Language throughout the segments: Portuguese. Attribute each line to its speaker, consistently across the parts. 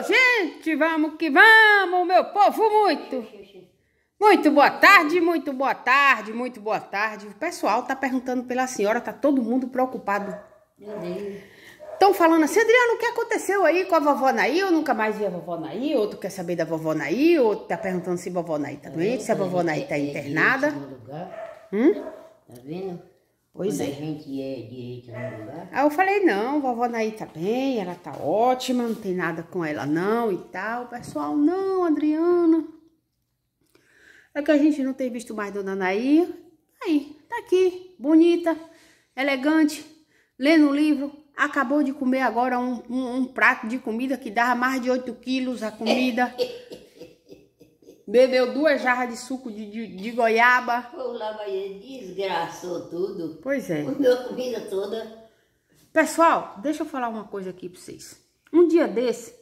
Speaker 1: Gente, vamos que vamos, meu povo, muito. Muito boa tarde, muito boa tarde, muito boa tarde. O pessoal tá perguntando pela senhora, tá todo mundo preocupado. Estão falando assim, Adriano, o que aconteceu aí com a vovó Naí? Eu nunca mais vi a vovó Naí. Outro quer saber da vovó Naí, outro tá perguntando se a vovó Naí tá doente, se a vovó Naí tá internada. Hum?
Speaker 2: Tá vendo?
Speaker 1: Pois
Speaker 2: Quando
Speaker 1: é.
Speaker 2: a gente é direito no lugar.
Speaker 1: Aí eu falei, não, vovó Naí tá bem, ela tá ótima, não tem nada com ela não e tal. O pessoal, não, Adriana. É que a gente não tem visto mais Dona Naí. Aí, tá aqui, bonita, elegante, lendo um livro. Acabou de comer agora um, um- um prato de comida que dava mais de 8 quilos a comida. Bebeu duas jarras de suco de, de, de goiaba.
Speaker 2: O lavaia desgraçou tudo.
Speaker 1: Pois é.
Speaker 2: Comeu a comida toda.
Speaker 1: Pessoal, deixa eu falar uma coisa aqui pra vocês. Um dia desse,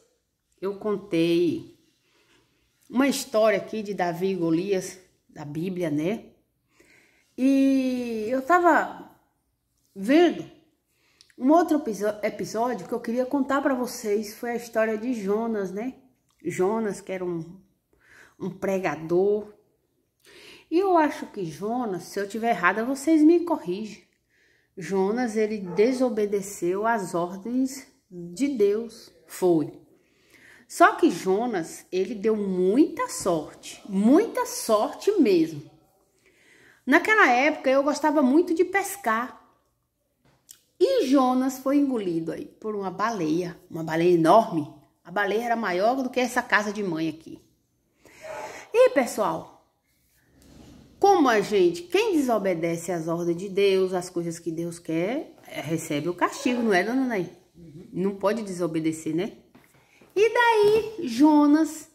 Speaker 1: eu contei uma história aqui de Davi e Golias, da Bíblia, né? E eu tava vendo um outro episódio que eu queria contar pra vocês. Foi a história de Jonas, né? Jonas, que era um, um pregador. E eu acho que Jonas, se eu tiver errada, vocês me corrigem. Jonas, ele desobedeceu às ordens de Deus. Foi. Só que Jonas, ele deu muita sorte, muita sorte mesmo. Naquela época eu gostava muito de pescar. E Jonas foi engolido aí por uma baleia, uma baleia enorme. A baleia era maior do que essa casa de mãe aqui. E pessoal, como a gente, quem desobedece às ordens de Deus, às coisas que Deus quer, é, recebe o castigo, não é, dona Naí? Não pode desobedecer, né? E daí, Jonas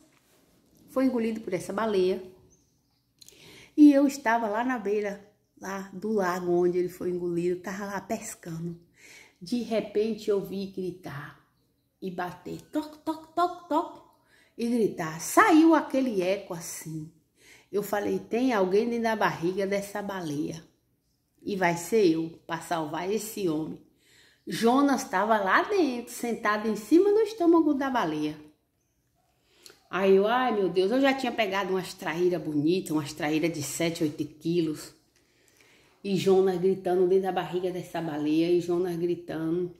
Speaker 1: foi engolido por essa baleia. E eu estava lá na beira, lá do lago onde ele foi engolido, estava lá pescando. De repente, eu vi gritar e bater, toc, toc, toc, toc, e gritar. Saiu aquele eco assim. Eu falei, tem alguém dentro da barriga dessa baleia. E vai ser eu para salvar esse homem. Jonas estava lá dentro, sentado em cima do estômago da baleia. Aí eu, ai meu Deus, eu já tinha pegado umas traíras bonitas, umas traíras de 7, 8 quilos. E Jonas gritando dentro da barriga dessa baleia, e Jonas gritando.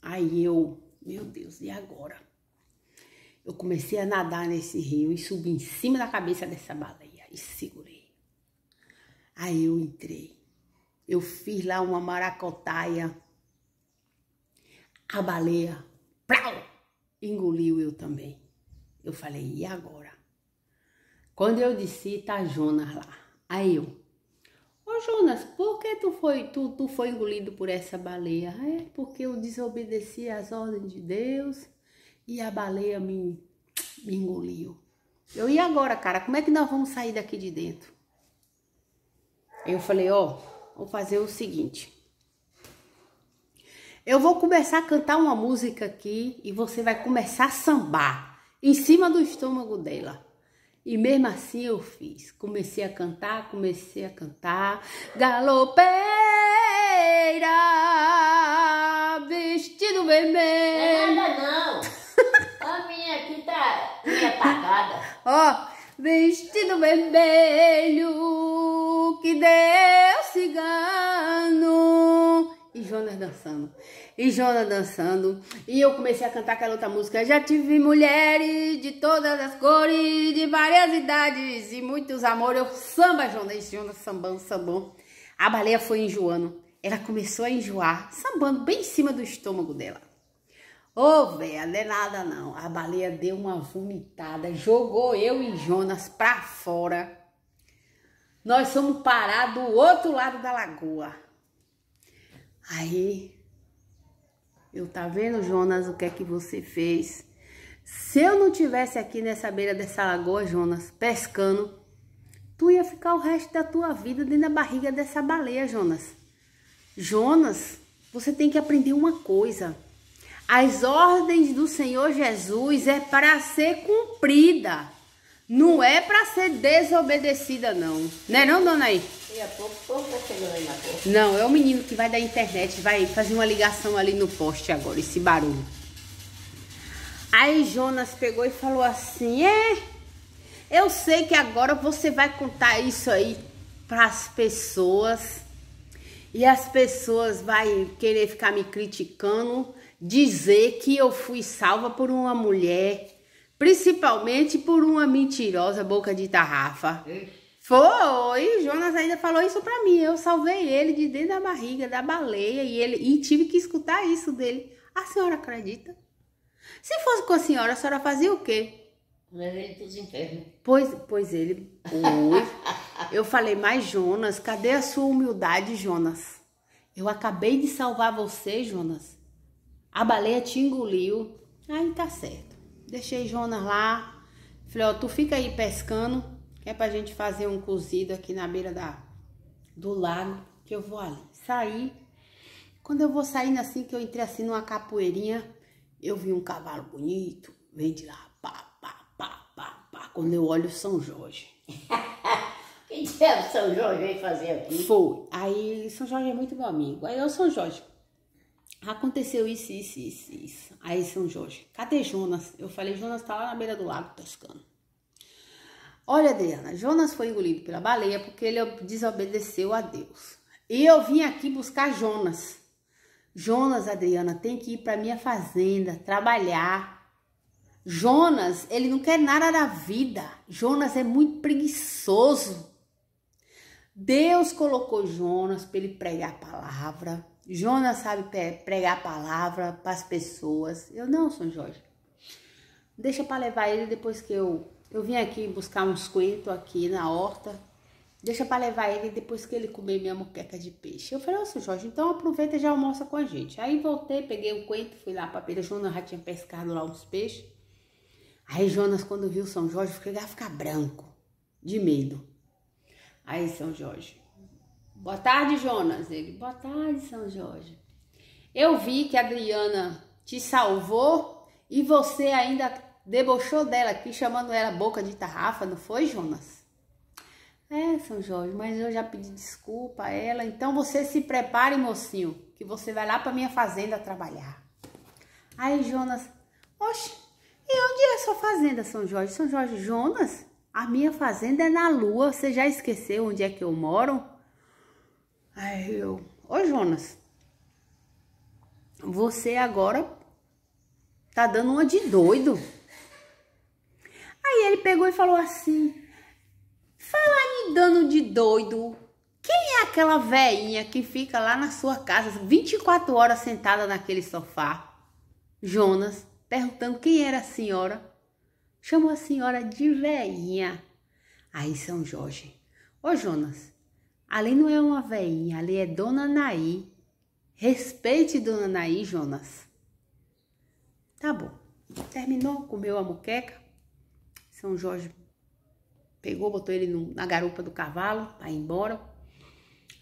Speaker 1: Aí eu, meu Deus, e agora? Eu comecei a nadar nesse rio e subi em cima da cabeça dessa baleia e segurei. Aí eu entrei. Eu fiz lá uma maracotaia. A baleia, plau, engoliu eu também. Eu falei, e agora? Quando eu desci, tá Jonas lá. Aí eu, ô Jonas, por que tu foi, tu, tu foi engolido por essa baleia? É porque eu desobedeci às ordens de Deus e a baleia me, me engoliu. Eu, e agora, cara, como é que nós vamos sair daqui de dentro? Eu falei, ó, vou fazer o seguinte. Eu vou começar a cantar uma música aqui e você vai começar a sambar em cima do estômago dela. E mesmo assim eu fiz. Comecei a cantar, comecei a cantar. Galopeira, vestido
Speaker 2: Não é
Speaker 1: vermelho.
Speaker 2: nada não. Minha aqui tá meio apagada.
Speaker 1: Ó, vestido vermelho que deu cigano. E Jonas dançando. E Jonas dançando. E eu comecei a cantar aquela outra música. Já tive mulheres de todas as cores, de várias idades e muitos amores. Eu samba, Jonas. Jonas sambando, sambando. A baleia foi enjoando. Ela começou a enjoar, sambando bem em cima do estômago dela. Ô, véia, não é nada não. A baleia deu uma vomitada, jogou eu e Jonas pra fora. Nós fomos parar do outro lado da lagoa. Aí, eu tá vendo, Jonas, o que é que você fez? Se eu não tivesse aqui nessa beira dessa lagoa, Jonas, pescando, tu ia ficar o resto da tua vida dentro da barriga dessa baleia, Jonas. Jonas, você tem que aprender uma coisa. As ordens do Senhor Jesus é para ser cumprida. Não é para ser desobedecida, não. Não é não, dona aí?
Speaker 2: Daqui a pouco o povo tá chegando aí na porta.
Speaker 1: Não, é o menino que vai da internet, vai fazer uma ligação ali no poste agora, esse barulho. Aí Jonas pegou e falou assim: É, eu sei que agora você vai contar isso aí para as pessoas e as pessoas vai querer ficar me criticando, dizer que eu fui salva por uma mulher, principalmente por uma mentirosa boca de tarrafa. Foi, Jonas ainda falou isso para mim. Eu salvei ele de dentro da barriga da baleia e ele e tive que escutar isso dele. A senhora acredita? Se fosse com a senhora, a senhora fazia o quê?
Speaker 2: Leva ele pros infernos.
Speaker 1: Pois, pois ele. Eu falei, mas Jonas, cadê a sua humildade, Jonas? Eu acabei de salvar você, Jonas. A baleia te engoliu. Aí tá certo. Deixei Jonas lá. Falei, ó, tu fica aí pescando que é pra gente fazer um cozido aqui na beira da, do lago, que eu vou ali. Saí, quando eu vou saindo assim, que eu entrei assim numa capoeirinha, eu vi um cavalo bonito, vem de lá, pá, pá, pá, pá, pá, quando eu olho São Jorge.
Speaker 2: Quem deve São Jorge veio fazer aqui?
Speaker 1: Foi, aí São Jorge é muito meu amigo, aí eu, São Jorge, aconteceu isso, isso, isso, isso. Aí São Jorge, cadê Jonas? Eu falei, Jonas tá lá na beira do lago pescando. Olha, Adriana, Jonas foi engolido pela baleia porque ele desobedeceu a Deus. E eu vim aqui buscar Jonas. Jonas, Adriana, tem que ir para minha fazenda trabalhar. Jonas, ele não quer nada da vida. Jonas é muito preguiçoso. Deus colocou Jonas para ele pregar a palavra. Jonas sabe pregar a palavra para as pessoas. Eu não, São Jorge. Deixa para levar ele depois que eu eu vim aqui buscar uns coentros aqui na horta. Deixa para levar ele depois que ele comer minha moqueca de peixe. Eu falei, ô, Jorge, então aproveita e já almoça com a gente. Aí voltei, peguei o coentro, fui lá pra beira. Jonas já tinha pescado lá uns peixes. Aí Jonas, quando viu São Jorge, ficou ia ficar branco, de medo. Aí São Jorge, boa tarde, Jonas. Ele, boa tarde, São Jorge. Eu vi que a Adriana te salvou e você ainda debochou dela aqui, chamando ela boca de tarrafa, não foi, Jonas? É, São Jorge, mas eu já pedi desculpa a ela. Então você se prepare, mocinho, que você vai lá para minha fazenda trabalhar. Aí Jonas, oxe, e onde é a sua fazenda, São Jorge? São Jorge, Jonas, a minha fazenda é na lua. Você já esqueceu onde é que eu moro? Aí eu, ô Jonas, você agora tá dando uma de doido. Aí ele pegou e falou assim: Falar em dano de doido, quem é aquela veinha que fica lá na sua casa 24 horas sentada naquele sofá? Jonas, perguntando quem era a senhora. Chamou a senhora de veinha. Aí São Jorge, ô Jonas, ali não é uma veinha, ali é Dona Naí. Respeite Dona Naí, Jonas. Tá bom. Terminou, comeu a moqueca. São Jorge pegou, botou ele no, na garupa do cavalo para ir embora.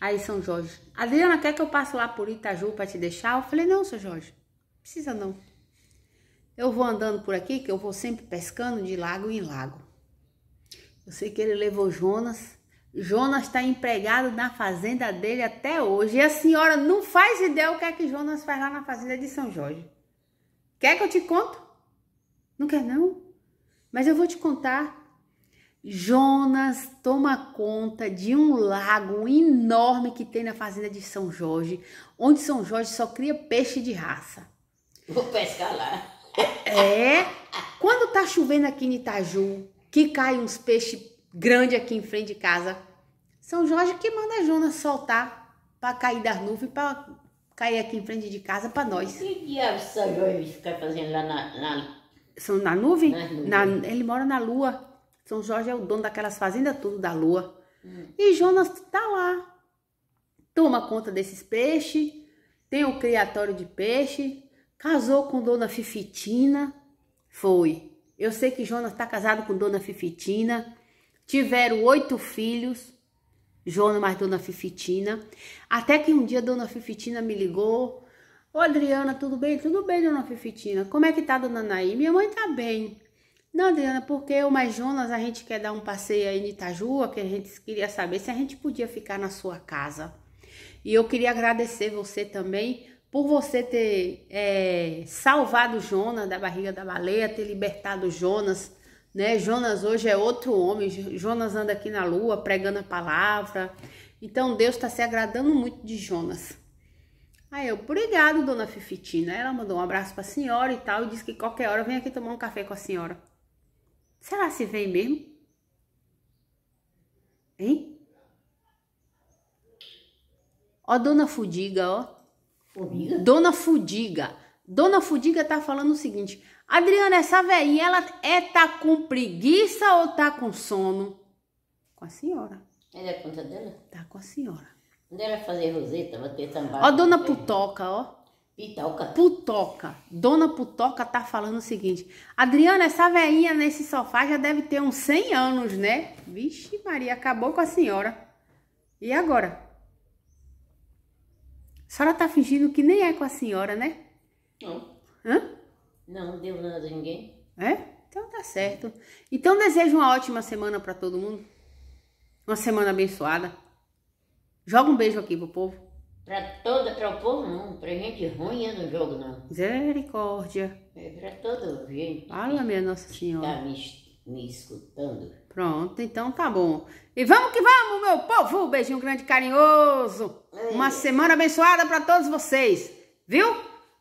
Speaker 1: Aí São Jorge, Adriana, quer que eu passe lá por Itaju para te deixar? Eu falei, não, São Jorge, precisa não. Eu vou andando por aqui, que eu vou sempre pescando de lago em lago. Eu sei que ele levou Jonas. Jonas está empregado na fazenda dele até hoje. E a senhora não faz ideia o que é que Jonas faz lá na fazenda de São Jorge. Quer que eu te conto? Não quer não? Mas eu vou te contar. Jonas toma conta de um lago enorme que tem na fazenda de São Jorge, onde São Jorge só cria peixe de raça.
Speaker 2: Vou pescar lá.
Speaker 1: É, quando tá chovendo aqui em Itaju, que cai uns peixes grandes aqui em frente de casa, São Jorge que manda Jonas soltar para cair das nuvens, para cair aqui em frente de casa para nós.
Speaker 2: Que diabo São Jorge fica fazendo lá na, na
Speaker 1: são na nuvem?
Speaker 2: Na nuvem.
Speaker 1: Na, ele mora na lua. São Jorge é o dono daquelas fazendas tudo da lua. Hum. E Jonas tá lá. Toma conta desses peixes. Tem o criatório de peixe. Casou com Dona Fifitina. Foi. Eu sei que Jonas tá casado com Dona Fifitina. Tiveram oito filhos. Jonas mais Dona Fifitina. Até que um dia Dona Fifitina me ligou Ô Adriana, tudo bem? Tudo bem, dona Fifitina. Como é que tá, dona Naí? Minha mãe tá bem. Não, Adriana, porque eu mais Jonas, a gente quer dar um passeio aí em Itajua, que a gente queria saber se a gente podia ficar na sua casa. E eu queria agradecer você também por você ter é, salvado Jonas da barriga da baleia, ter libertado Jonas, né? Jonas hoje é outro homem, Jonas anda aqui na lua pregando a palavra. Então Deus está se agradando muito de Jonas. Aí eu, obrigado, dona Fifitina. Ela mandou um abraço para a senhora e tal, e disse que qualquer hora vem aqui tomar um café com a senhora. Será se vem mesmo? Hein? Ó, dona Fudiga, ó.
Speaker 2: Formiga?
Speaker 1: Dona Fudiga. Dona Fudiga tá falando o seguinte: Adriana, essa velhinha, ela é tá com preguiça ou tá com sono? Com a senhora.
Speaker 2: Ela é conta dela?
Speaker 1: Tá com a senhora.
Speaker 2: Quando ela fazer roseta, vai ter também.
Speaker 1: Ó, dona Putoca, ó.
Speaker 2: Pitoca.
Speaker 1: Putoca. Dona Putoca tá falando o seguinte: Adriana, essa velhinha nesse sofá já deve ter uns 100 anos, né? Vixe, Maria, acabou com a senhora. E agora? A senhora tá fingindo que nem é com a senhora, né?
Speaker 2: Não.
Speaker 1: Hã?
Speaker 2: Não deu nada a ninguém.
Speaker 1: É? Então tá certo. Então desejo uma ótima semana pra todo mundo. Uma semana abençoada. Joga um beijo aqui pro povo.
Speaker 2: Pra toda, pra o povo não. Pra gente ruim eu não jogo não.
Speaker 1: Misericórdia.
Speaker 2: É pra todo gente
Speaker 1: Fala, minha Nossa
Speaker 2: que
Speaker 1: Senhora.
Speaker 2: tá me, me escutando.
Speaker 1: Pronto, então tá bom. E vamos que vamos, meu povo. Um beijinho grande e carinhoso. Uma semana abençoada pra todos vocês. Viu?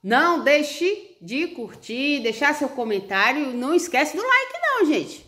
Speaker 1: Não deixe de curtir, deixar seu comentário. Não esquece do like não, gente.